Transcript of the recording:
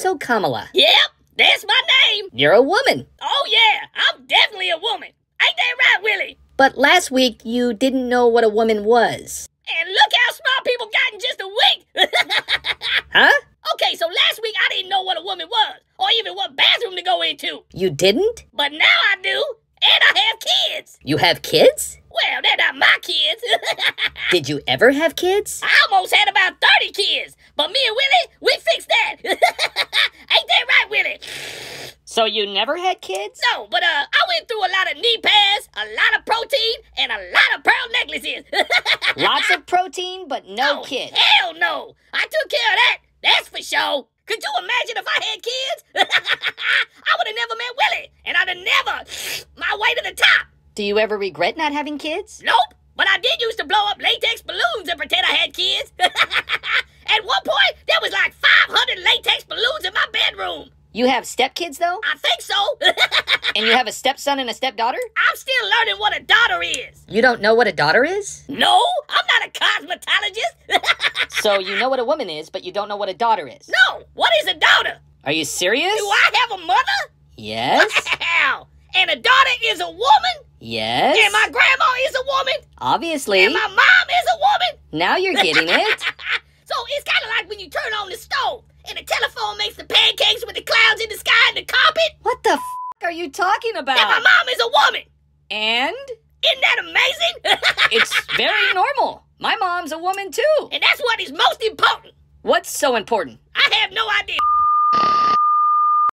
So, Kamala, Yep, that's my name. you're a woman. Oh yeah, I'm definitely a woman. Ain't that right, Willie? But last week you didn't know what a woman was. And look how smart people got in just a week. Huh? okay, so last week I didn't know what a woman was, or even what bathroom to go into. You didn't? But now I do, and I have kids. You have kids? Well, they're not my kids. Did you ever have kids? I almost had about 30 kids, but me and Willie, we fixed that. Ain't that right, Willie? So you never had kids? No, but uh, I went through a lot of knee pads, a lot of protein, and a lot of pearl necklaces. Lots of protein, but no Oh, kids. Hell no. I took care of that. That's for sure. Could you imagine if I had kids? I would have never met Willie, and I'd have never my way to the top. Do you ever regret not having kids? Nope. But I did used to blow up latex balloons and pretend I had kids. At one point, there was like 500 latex balloons in my bedroom. You have stepkids though? I think so. And you have a stepson and a stepdaughter? I'm still learning what a daughter is. You don't know what a daughter is? No, I'm not a cosmetologist. So you know what a woman is, but you don't know what a daughter is. no, what is a daughter? Are you serious? Do I have a mother? Yes. Wow. And a daughter is a woman? Yes. And my grandma is a woman? Obviously. And my mom is a woman? Now you're getting it. so it's kind of like when you turn on the stove and the telephone makes the pancakes talking And my mom is a woman. And Isn't that amazing? it's very normal. My mom's a woman too. and that's what is most important. What's so important? I have no idea.